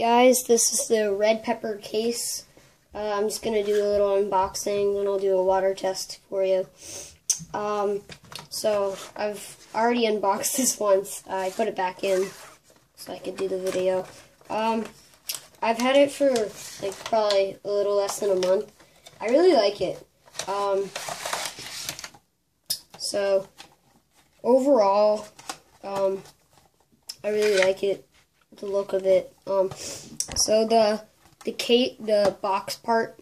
guys, this is the red pepper case. Uh, I'm just going to do a little unboxing, then I'll do a water test for you. Um, so, I've already unboxed this once. I put it back in so I could do the video. Um, I've had it for, like, probably a little less than a month. I really like it. Um, so, overall, um, I really like it, the look of it. Um, so the the cake, the box part,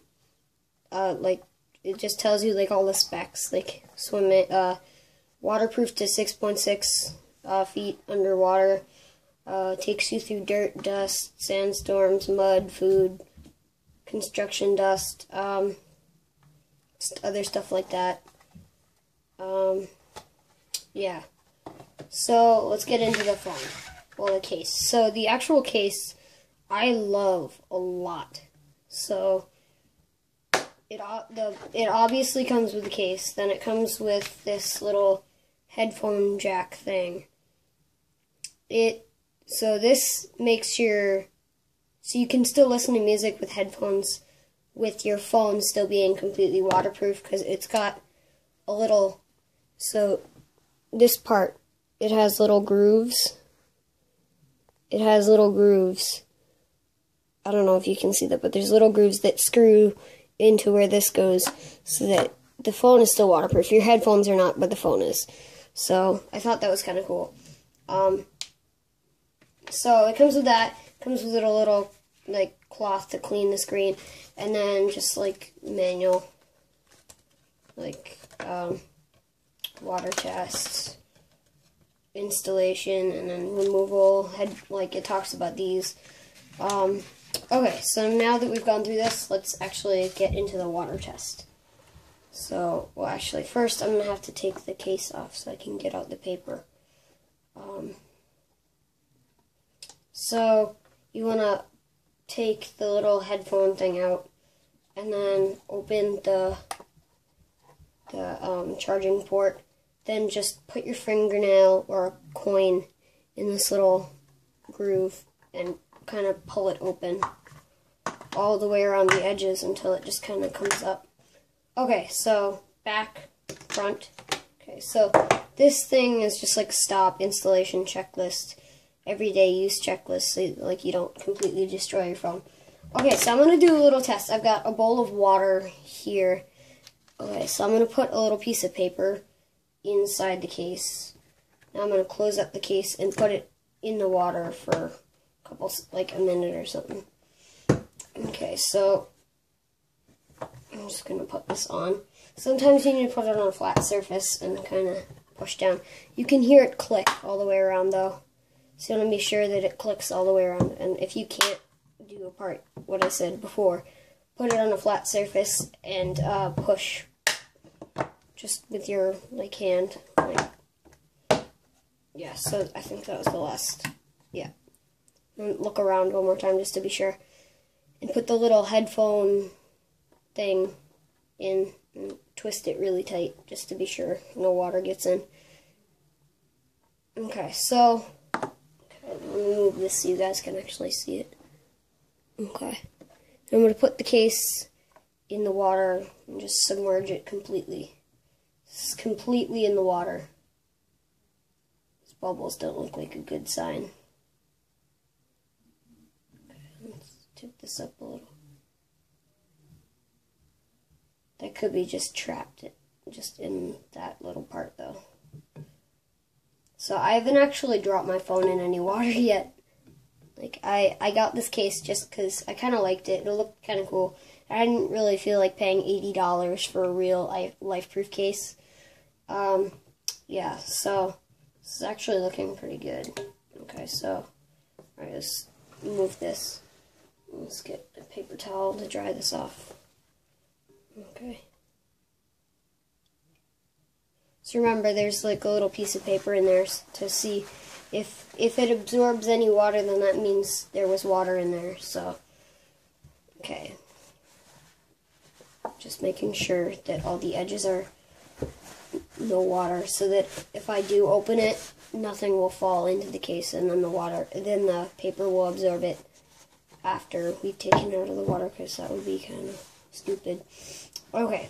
uh, like it just tells you like all the specs, like swim it, uh, waterproof to 6.6 uh, feet underwater. Uh, takes you through dirt, dust, sandstorms, mud, food, construction dust, um, other stuff like that. Um, yeah. So let's get into the fun. Well, the case. So the actual case, I love a lot. So it the it obviously comes with the case. Then it comes with this little headphone jack thing. It so this makes your so you can still listen to music with headphones with your phone still being completely waterproof because it's got a little so this part it has little grooves it has little grooves. I don't know if you can see that but there's little grooves that screw into where this goes so that the phone is still waterproof. Your headphones are not but the phone is. So I thought that was kind of cool. Um, so it comes with that. Comes with a little like cloth to clean the screen, and then just like manual, like um, water test, installation, and then removal. Head like it talks about these. Um, okay, so now that we've gone through this, let's actually get into the water test. So, well, actually, first I'm gonna have to take the case off so I can get out the paper. Um, so you want to take the little headphone thing out and then open the the um, charging port. Then just put your fingernail or a coin in this little groove and kind of pull it open all the way around the edges until it just kind of comes up. Okay, so back, front. Okay, so this thing is just like stop installation checklist everyday use checklist so like you don't completely destroy your phone. Okay, so I'm going to do a little test. I've got a bowl of water here. Okay, so I'm going to put a little piece of paper inside the case. Now I'm going to close up the case and put it in the water for a couple, like a minute or something. Okay, so I'm just going to put this on. Sometimes you need to put it on a flat surface and kind of push down. You can hear it click all the way around though. So you want to be sure that it clicks all the way around. And if you can't do a part, what I said before, put it on a flat surface and uh, push just with your like hand. Like, yeah, so I think that was the last. Yeah. And look around one more time just to be sure. And put the little headphone thing in and twist it really tight just to be sure no water gets in. Okay, so move this so you guys can actually see it. Okay. I'm going to put the case in the water and just submerge it completely. It's completely in the water. These bubbles don't look like a good sign. Let's tip this up a little. That could be just trapped it just in that little part though. So I haven't actually dropped my phone in any water yet. Like, I, I got this case just because I kind of liked it. It looked kind of cool. I didn't really feel like paying $80 for a real LifeProof case. Um, yeah, so this is actually looking pretty good. Okay, so I just move this. Let's get a paper towel to dry this off. Okay. So remember, there's like a little piece of paper in there to see if if it absorbs any water, then that means there was water in there. So, okay. Just making sure that all the edges are no water, so that if I do open it, nothing will fall into the case, and then the water, then the paper will absorb it after we've taken it out of the water because that would be kind of stupid. Okay.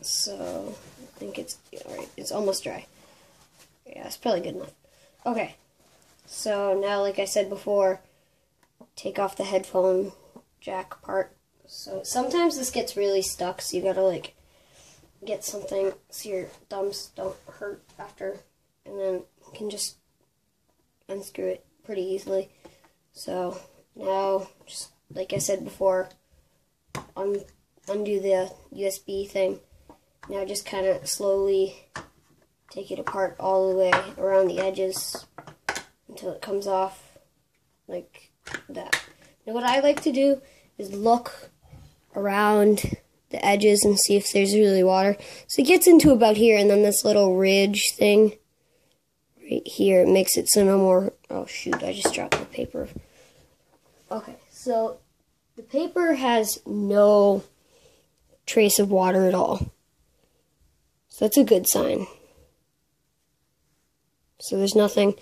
So, I think it's, alright, it's almost dry. Yeah, it's probably good enough. Okay. So now, like I said before, take off the headphone jack part. So sometimes this gets really stuck, so you gotta like get something so your thumbs don't hurt after, and then you can just unscrew it pretty easily. So now, just like I said before, un undo the USB thing. Now just kind of slowly take it apart all the way around the edges until it comes off like that. Now what I like to do is look around the edges and see if there's really water. So it gets into about here and then this little ridge thing right here it makes it so no more oh shoot I just dropped the paper. Okay, so the paper has no trace of water at all. So that's a good sign. So there's nothing.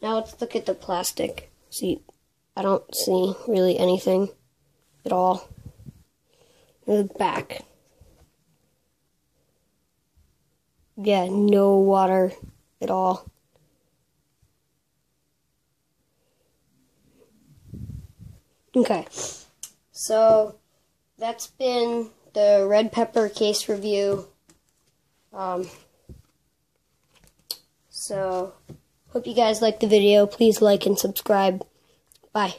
Now let's look at the plastic. See, I don't see really anything at all. The back. Yeah, no water at all. Okay, so that's been the red pepper case review. Um, so, hope you guys liked the video. Please like and subscribe. Bye.